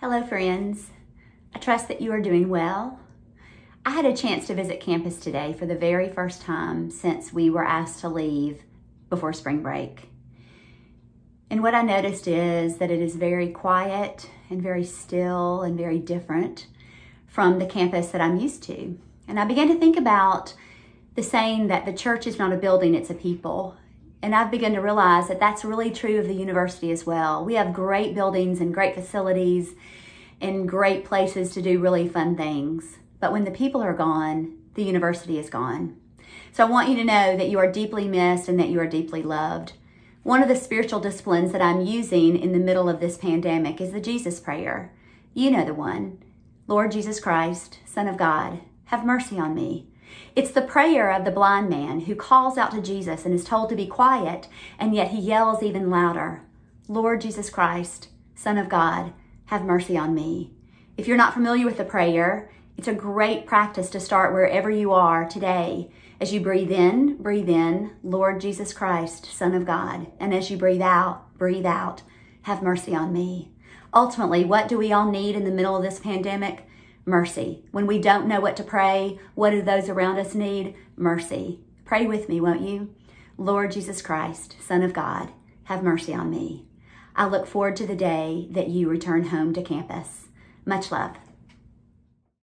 Hello, friends. I trust that you are doing well. I had a chance to visit campus today for the very first time since we were asked to leave before spring break. And what I noticed is that it is very quiet and very still and very different from the campus that I'm used to. And I began to think about the saying that the church is not a building, it's a people. And I've begun to realize that that's really true of the university as well. We have great buildings and great facilities and great places to do really fun things. But when the people are gone, the university is gone. So I want you to know that you are deeply missed and that you are deeply loved. One of the spiritual disciplines that I'm using in the middle of this pandemic is the Jesus prayer. You know the one. Lord Jesus Christ, Son of God, have mercy on me. It's the prayer of the blind man who calls out to Jesus and is told to be quiet, and yet he yells even louder Lord Jesus Christ, Son of God, have mercy on me. If you're not familiar with the prayer, it's a great practice to start wherever you are today. As you breathe in, breathe in, Lord Jesus Christ, Son of God. And as you breathe out, breathe out, have mercy on me. Ultimately, what do we all need in the middle of this pandemic? Mercy. When we don't know what to pray, what do those around us need? Mercy. Pray with me, won't you? Lord Jesus Christ, Son of God, have mercy on me. I look forward to the day that you return home to campus. Much love.